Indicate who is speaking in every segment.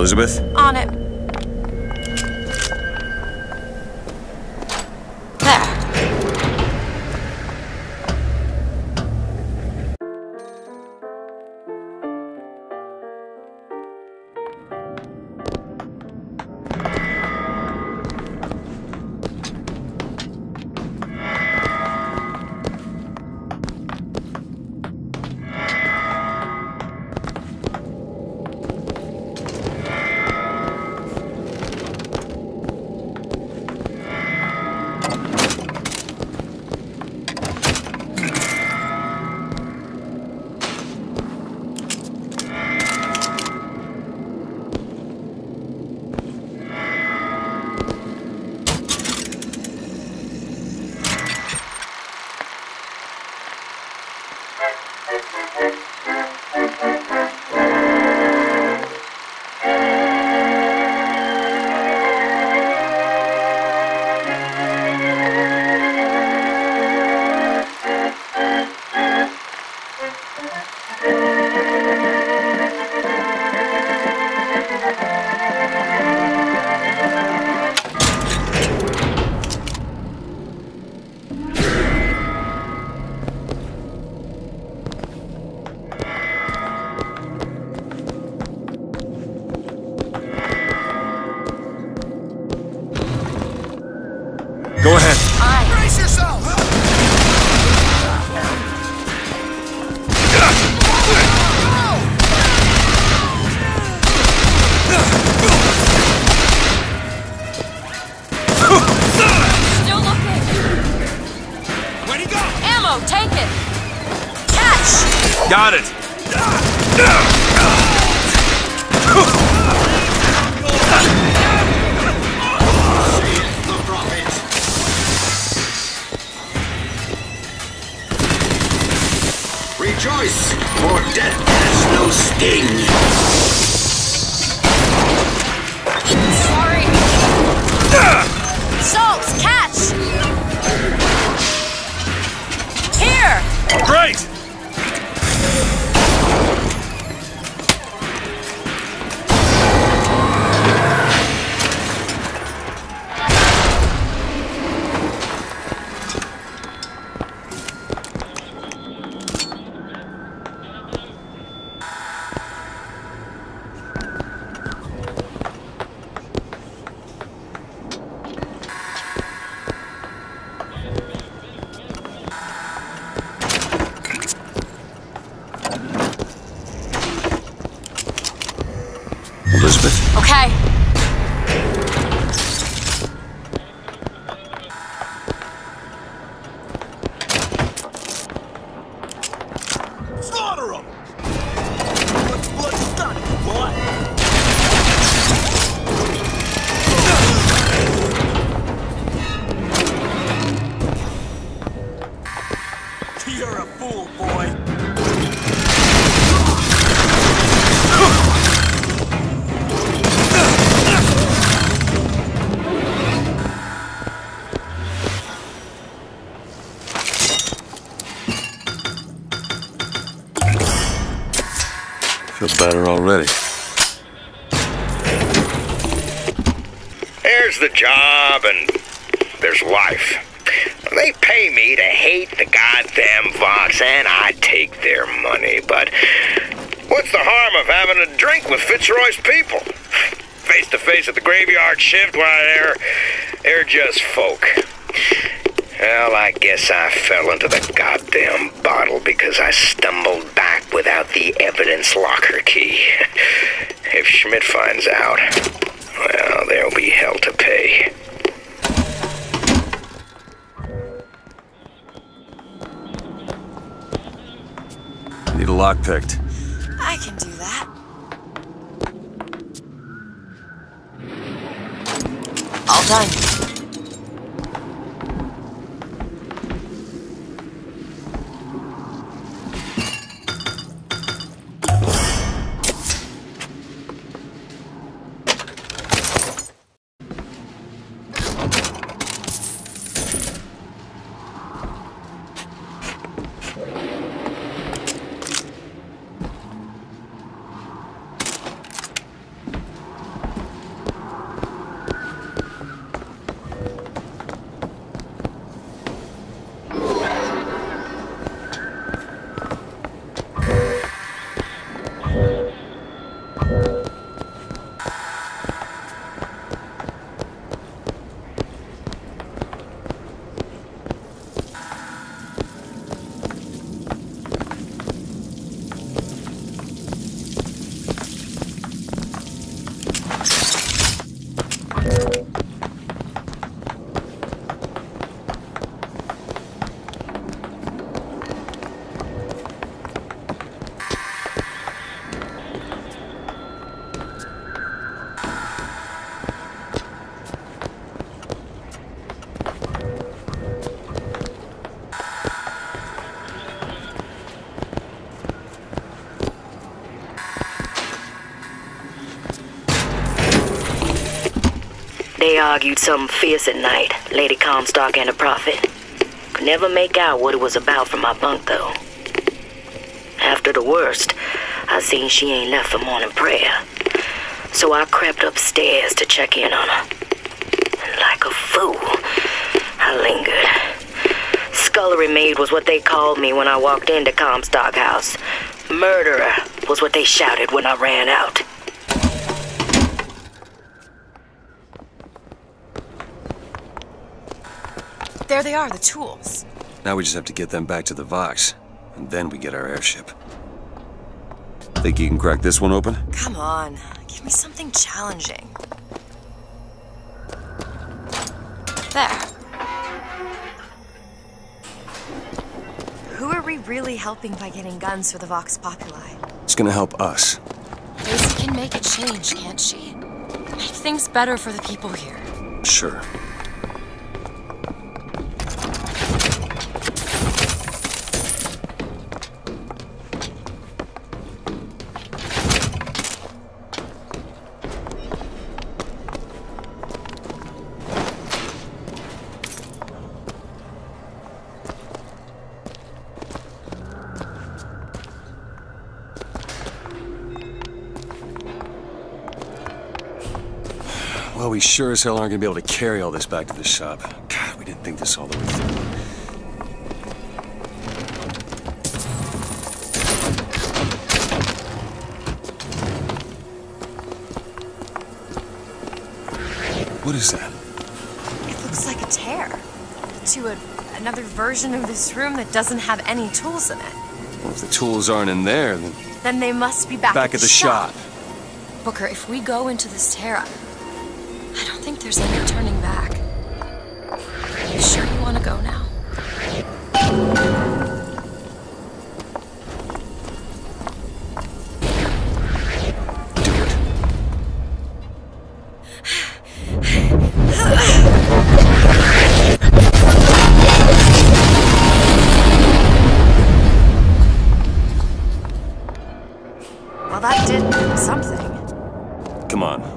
Speaker 1: Elizabeth?
Speaker 2: On it.
Speaker 1: Got it.
Speaker 3: Rejoice, for death has no sting.
Speaker 2: Sorry. Salts, catch! Here!
Speaker 1: Great! Elizabeth?
Speaker 2: Okay.
Speaker 1: Feel better already.
Speaker 4: There's the job and there's life. They pay me to hate the goddamn Vox, and I take their money, but what's the harm of having a drink with Fitzroy's people? Face to face at the graveyard shift, why, they're, they're just folk. Well, I guess I fell into the goddamn bottle because I stumbled back without the evidence locker key. If Schmidt finds out, well, there'll be hell to pay.
Speaker 1: Need a lock picked.
Speaker 2: I can do that. All done.
Speaker 5: They argued something fierce at night, Lady Comstock and the Prophet. Could never make out what it was about from my bunk, though. After the worst, I seen she ain't left for morning prayer. So I crept upstairs to check in on her. And like a fool, I lingered. Scullery maid was what they called me when I walked into Comstock House. Murderer was what they shouted when I ran out.
Speaker 2: There they are, the tools.
Speaker 1: Now we just have to get them back to the Vox. And then we get our airship. Think you can crack this one open?
Speaker 2: Come on, give me something challenging. There. Who are we really helping by getting guns for the Vox Populi?
Speaker 1: It's gonna help us.
Speaker 2: Daisy can make a change, can't she? Make things better for the people here.
Speaker 1: Sure. We sure as hell aren't gonna be able to carry all this back to the shop. God, we didn't think this all the way through. What is that?
Speaker 2: It looks like a tear. To a, another version of this room that doesn't have any tools in it.
Speaker 1: Well, if the tools aren't in there, then
Speaker 2: Then they must be back,
Speaker 1: back at the shop.
Speaker 2: Booker, if we go into this tear, I I don't think there's any turning back. You sure you want to go now?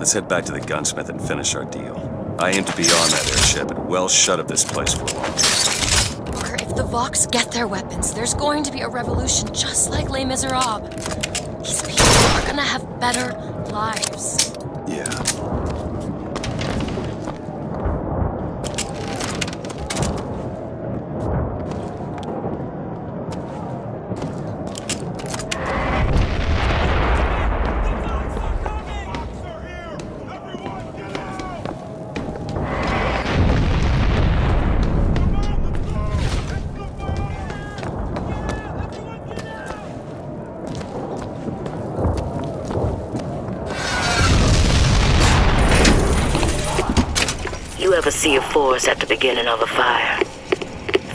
Speaker 1: Let's head back to the gunsmith and finish our deal. I aim to be on that airship and well shut of this place for a while.
Speaker 2: Booker, if the Vox get their weapons, there's going to be a revolution just like Les Miserables. These people are gonna have better lives.
Speaker 1: Yeah.
Speaker 5: Forest at the beginning of a fire?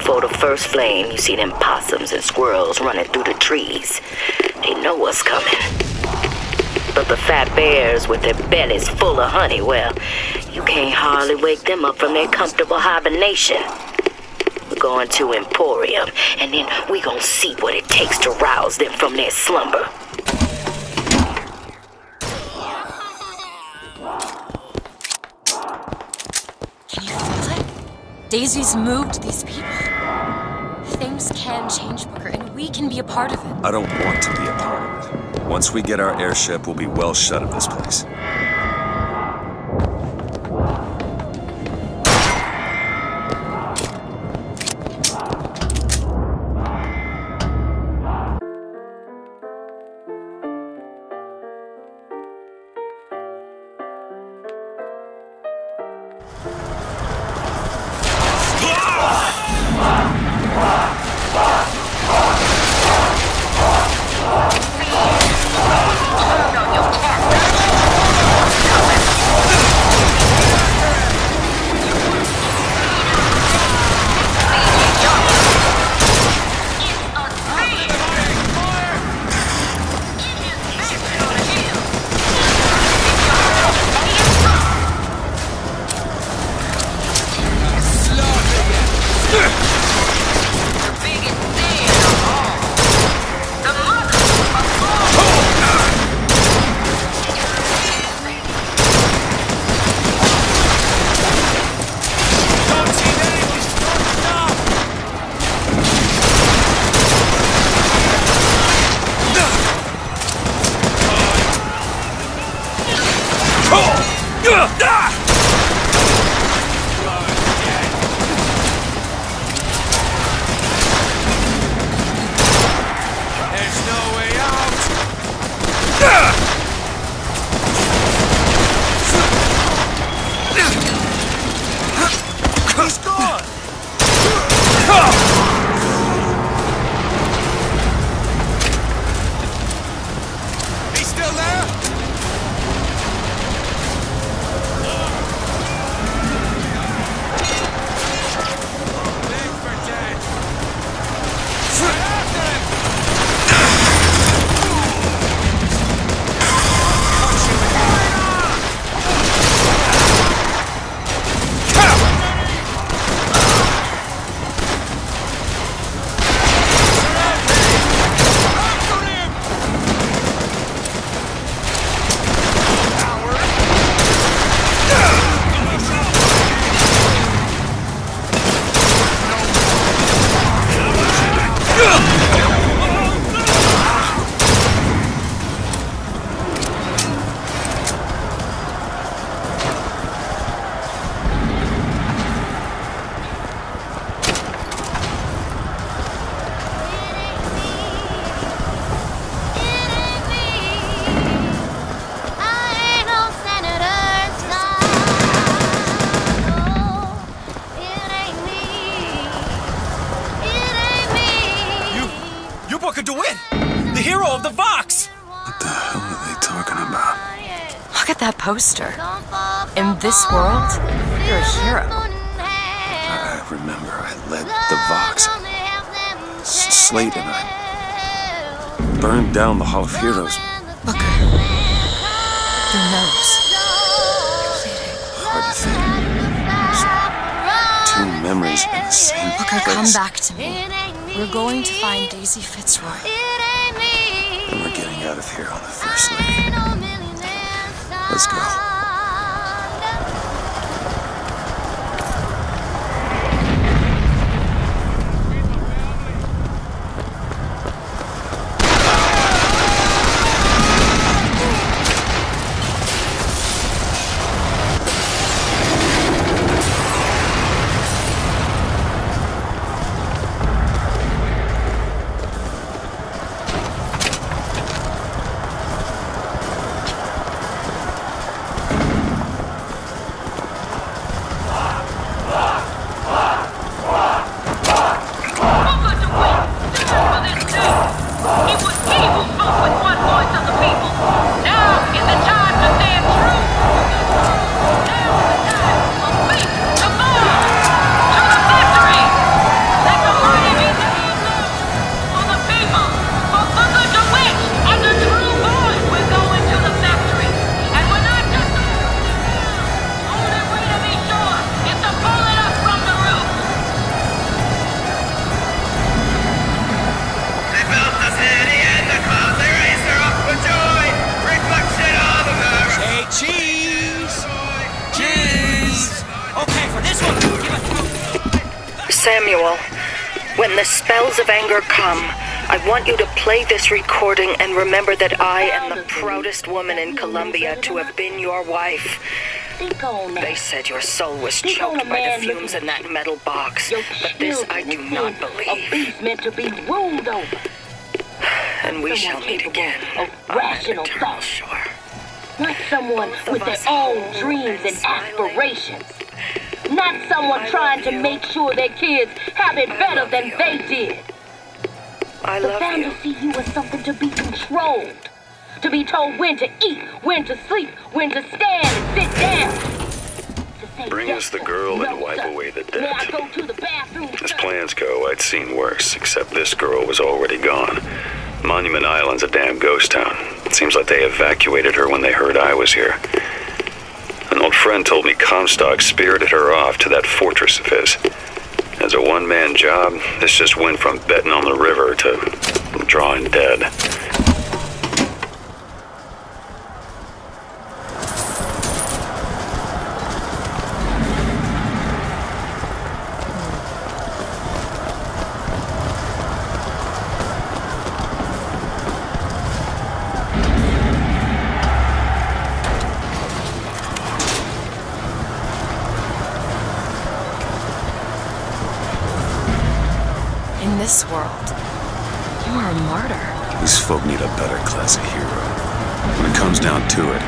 Speaker 5: For the first flame, you see them possums and squirrels running through the trees. They know what's coming. But the fat bears with their bellies full of honey, well, you can't hardly wake them up from their comfortable hibernation. We're going to Emporium, and then we gonna see what it takes to rouse them from their slumber.
Speaker 2: Can you feel it? Daisy's moved these people. Things can change, Booker, and we can be a part of it.
Speaker 1: I don't want to be a part of it. Once we get our airship, we'll be well shut of this place.
Speaker 2: Poster. In this world, you're a hero.
Speaker 6: I remember I led the Vox. Slate and I burned down the Hall of Heroes.
Speaker 2: Booker. Your nose.
Speaker 6: Hard to think. There's two memories in the same
Speaker 2: Booker, come back to me. We're going to find Daisy Fitzroy.
Speaker 6: And we're getting out of here on the first lane. Let's go.
Speaker 7: Of
Speaker 8: anger come, I want you to play this recording and remember that I am the proudest woman in Columbia to have been your wife.
Speaker 9: Think on that.
Speaker 8: They said your soul was choked by the fumes in that metal box, but this I do not believe.
Speaker 9: A beast meant to be ruled over.
Speaker 8: And we shall meet again on that
Speaker 9: rational
Speaker 8: eternal shore.
Speaker 9: Not someone with their own dreams
Speaker 8: and
Speaker 9: aspirations. Not someone trying to make sure their kids have it better than they did.
Speaker 8: I
Speaker 9: The
Speaker 8: love you.
Speaker 9: see you as something to be controlled. To be told when to eat, when to sleep, when to stand and sit down. Say
Speaker 6: Bring us the girl and wipe
Speaker 9: sir.
Speaker 6: away the debt.
Speaker 9: go to the bathroom?
Speaker 6: As plans go, I'd seen worse, except this girl was already gone. Monument Island's a damn ghost town. It seems like they evacuated her when they heard I was here. An old friend told me Comstock spirited her off to that fortress of his. As a one man job, this just went from betting on the river to drawing dead.
Speaker 2: This world, you are a martyr.
Speaker 6: These folk need a better class of hero. When it comes down to it,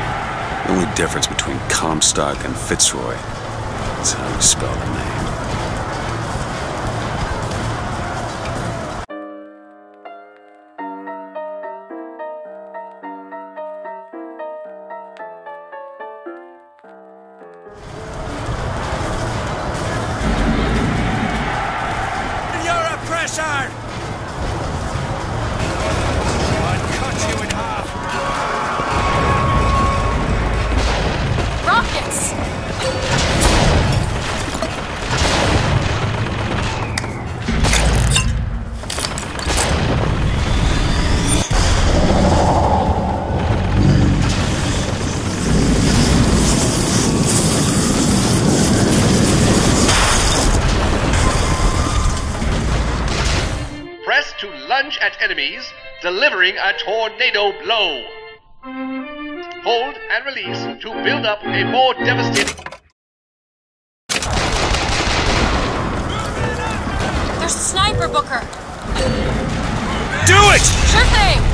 Speaker 6: the only difference between Comstock and Fitzroy is how you spell the name.
Speaker 10: Enemies, delivering a tornado blow. Hold and release to build up a more devastating.
Speaker 2: There's a sniper, Booker!
Speaker 1: Do it!
Speaker 2: Sure thing!